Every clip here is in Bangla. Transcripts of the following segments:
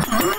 Oh,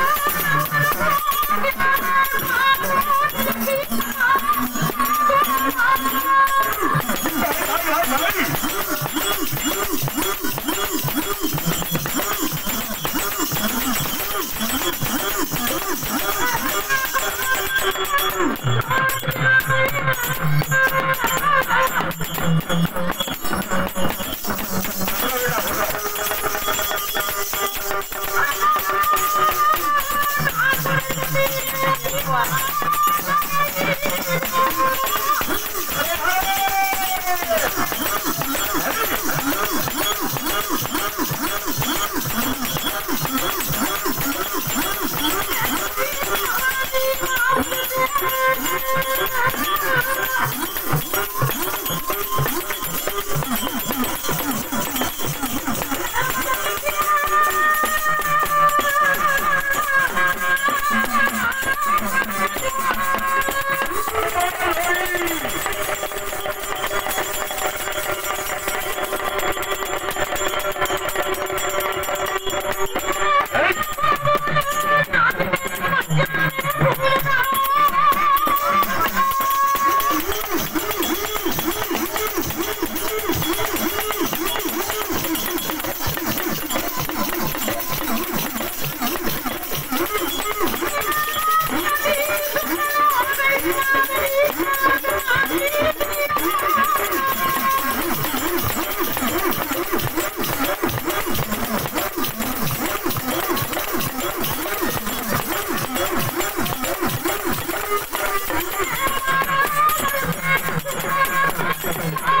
Ah!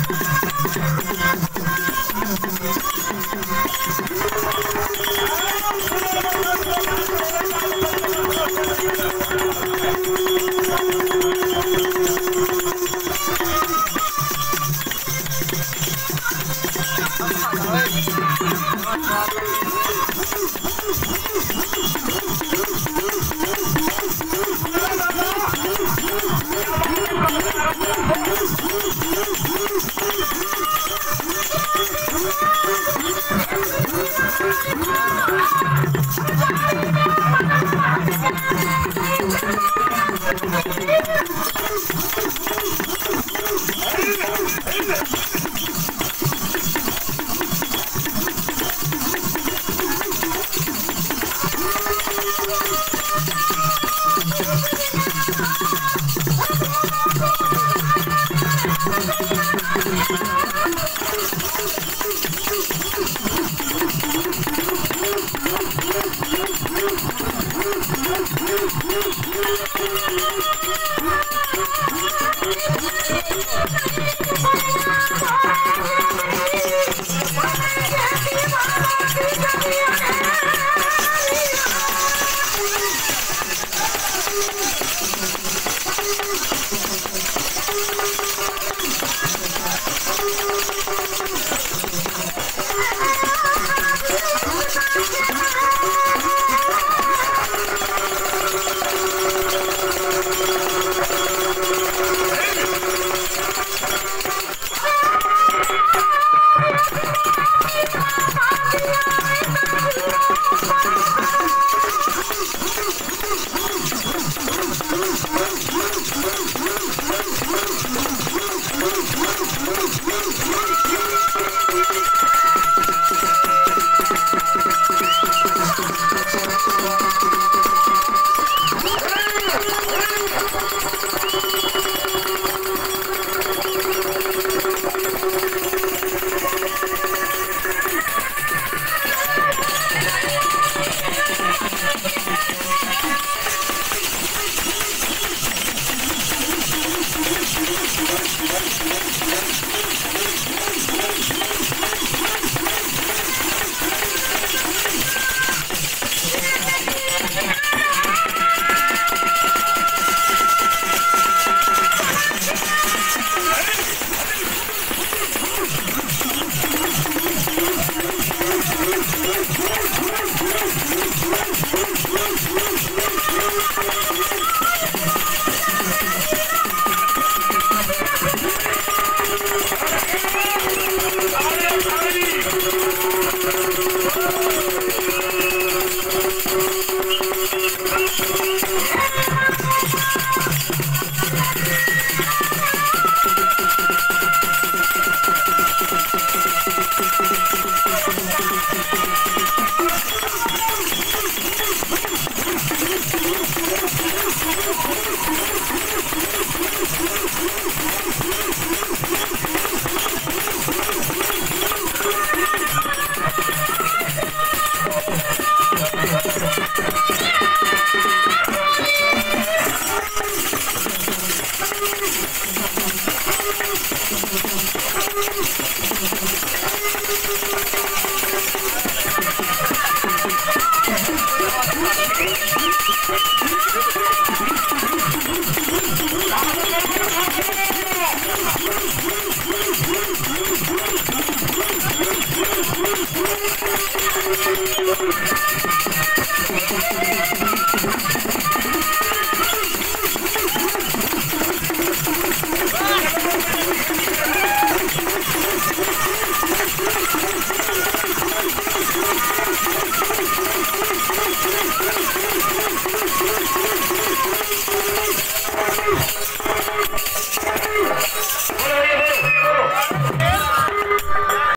Yeah.